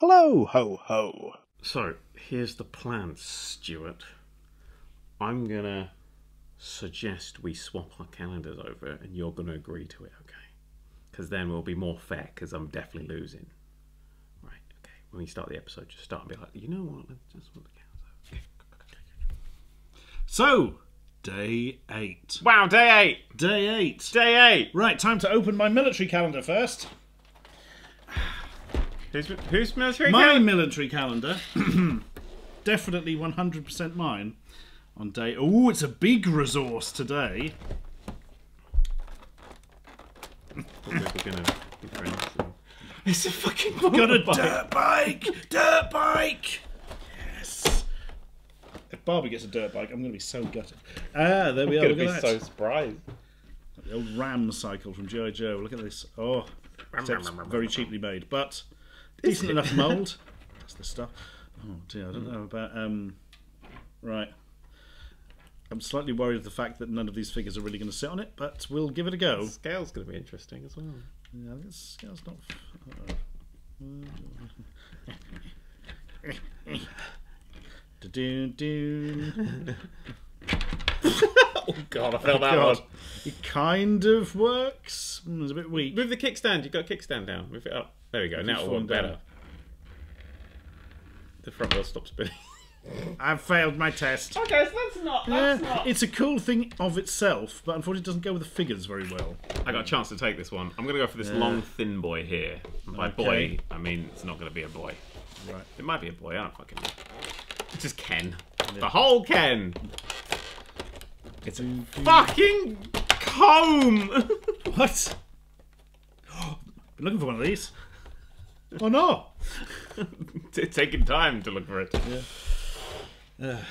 Hello, ho ho. So, here's the plan, Stuart. I'm gonna suggest we swap our calendars over and you're gonna agree to it, okay? Because then we'll be more fair, because I'm definitely losing. Right, okay. When we start the episode, just start and be like, you know what? Let's just swap the calendars over. So, day eight. Wow, day eight! Day eight. Day eight! Right, time to open my military calendar first. Who's, who's military My calendar? military calendar, definitely 100% mine. On day. Oh, it's a big resource today. We're gonna be friends. It's a fucking Got a motorbike. dirt bike! Dirt bike! Yes. If Barbie gets a dirt bike, I'm going to be so gutted. Ah, there we are. gonna be at so that. surprised. The old Ram cycle from G.I. Joe. Look at this. Oh, it's very cheaply made, but decent enough mould. That's the stuff. Oh dear, I don't know about. um Right. I'm slightly worried of the fact that none of these figures are really going to sit on it, but we'll give it a go. Scale's gonna be interesting as well. Yeah, this scale's not. Do-do-do. Oh god, I felt that God. one. It kind of works. Mm, It's a bit weak. Move the kickstand. You've got a kickstand down. Move it up. There we go. Now it'll work down. better. The front wheel stops spinning. I've failed my test. Okay, so that's not. Yeah, it's a cool thing of itself, but unfortunately, it doesn't go with the figures very well. I got a chance to take this one. I'm gonna go for this long, thin boy here. And by boy, I mean it's not gonna be a boy. Right. It might be a boy. I don't fucking know. It's just Ken. The whole Ken. It's a fucking comb. What? Been looking for one of these. Oh no! T- Taking time to look for it. Yeah.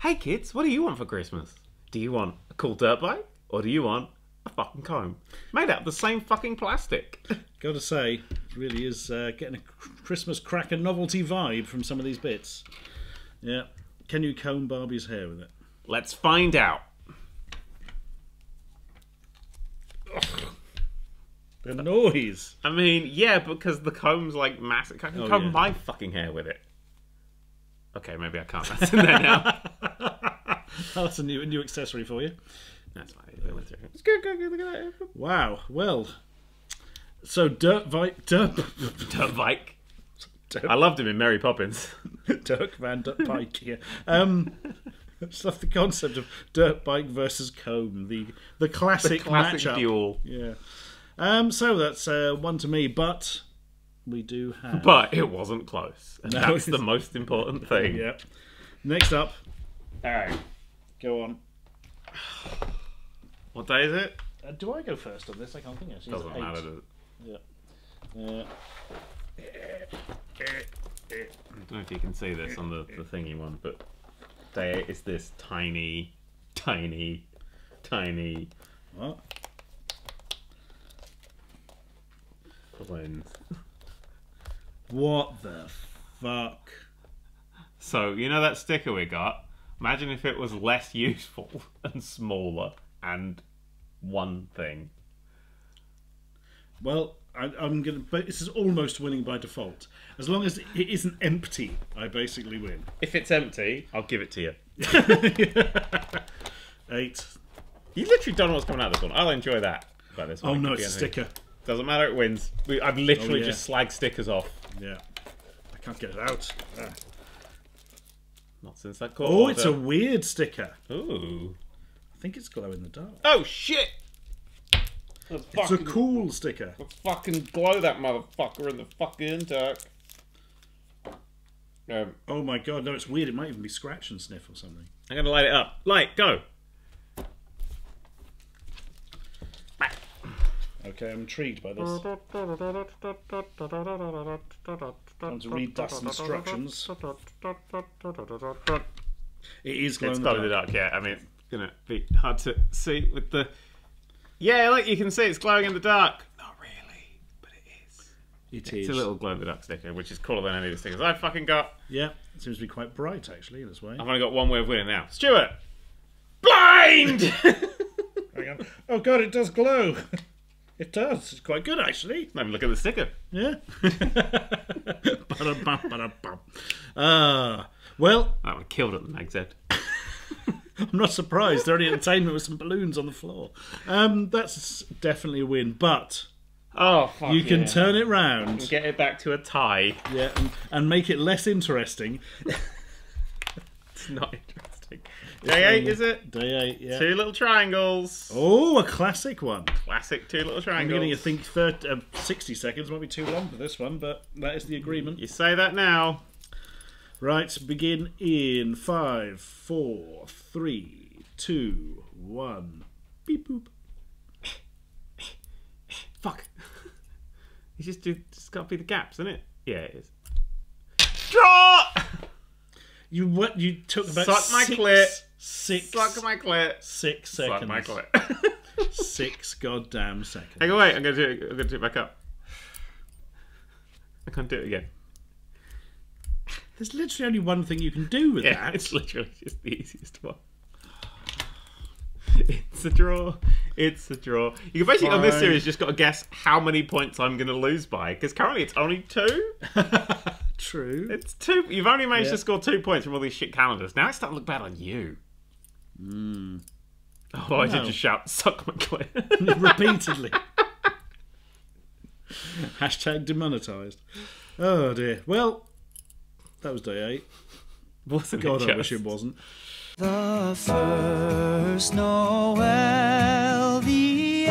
Hey kids, what do you want for Christmas? Do you want a cool dirt bike or do you want a fucking comb made out of the same fucking plastic? Gotta say, it really is uh, getting a Christmas cracker novelty vibe from some of these bits. Yeah. Can you comb Barbie's hair with it? Let's find out. The noise! I mean, yeah, because the comb's like massive. I can Oh, comb yeah. my fucking hair with it. Okay, maybe I can't. That's in there now. Oh, that's a new, a new accessory for you. That's fine. It went through. It's good, good, good, Look at that. Wow. Well, so Dirt Bike, Dirt, Dirt bike. I loved him in Mary Poppins. Dirk Van Dirt Bike here. Um, I just love the concept of dirt bike versus comb, the the classic, Classic matchup. duel. Yeah. Um, so that's uh, one to me, but we do have. But it wasn't close. And No, that's the most important thing. yeah. Next up, Alright. go on. What day is it? Uh, do I go first on this? I can't think actually. It's Doesn't eight. matter. does it? Yeah. I don't know if you can see this on the, the thingy one, but day eight is this tiny, tiny, tiny What? lens. What the fuck? So, you know that sticker we got? Imagine if it was less useful and smaller and one thing. Well, I, I'm gonna. But this is almost winning by default. As long as it isn't empty, I basically win. If it's empty, I'll give it to you. Eight. You literally don't know what's coming out of this one. I'll enjoy that. About this one. Oh It no, it's a sticker. Doesn't matter, it wins. We, I've literally Oh, yeah. just slag stickers off. Yeah. I can't get it out. Ah. Not since that call. Oh, it's a weird sticker. Ooh. I think it's glow in the dark. Oh shit! It's a cool sticker. fucking glow that motherfucker in the fucking dark. Um, Oh my god, no, it's weird. It might even be scratch and sniff or something. I'm gonna light it up. Light, go. Okay, I'm intrigued by this. Time to read Dust's instructions. It is glow It's in the got in the dark. dark. Yeah, I mean, it's gonna be hard to see with the. Yeah, like you can see, it's glowing in the dark. Not really, but it is. It It's is. a little glow in the dark sticker, which is cooler than any of the stickers I've fucking got. Yeah, it seems to be quite bright actually in its way. I've only got one way of winning now. Stuart, Blind! Hang on. Oh god, it does glow. It does. It's quite good actually. Let me look at the sticker. Yeah. Ba-da-bum, ba-da-bum. Ah, well, That one killed at the mag's head. I'm not surprised. They're only entertainment with some balloons on the floor. Um, that's definitely a win. But Oh, fuck you can turn it round, Get it back to a tie. yeah, and, and make it less interesting. It's not interesting. Day eight, is it? Day eight, yeah. Two little triangles. Oh, a classic one. Classic two little triangles. I'm beginning to think 30, uh, 60 seconds might be too long for this one, but that is the agreement. You say that now. Right, begin in five, four, three, two, one. Beep boop. Fuck. You just do. Just gotta be the gaps, isn't it? Yeah, it is. Draw. You what? You took about Suck my six, clit. six, Suck my clit. six Suck seconds. my clit. Six goddamn seconds. Hang on, wait. I'm gonna do it. I'm gonna do it back up. I can't do it again. There's literally only one thing you can do with Yeah, that. it's literally just the easiest one. It's a draw. It's a draw. You can basically on this series just got to guess how many points I'm going to lose by because currently it's only two. True. It's two. You've only managed Yeah. to score two points from all these shit calendars. Now it's starting to look bad on you. Hmm. Oh, I did No. just shout, "Suck my. Repeatedly. Hashtag demonetized. Oh dear. Well, that was day eight. Wasn't God, it I wish it wasn't. The first Noel, the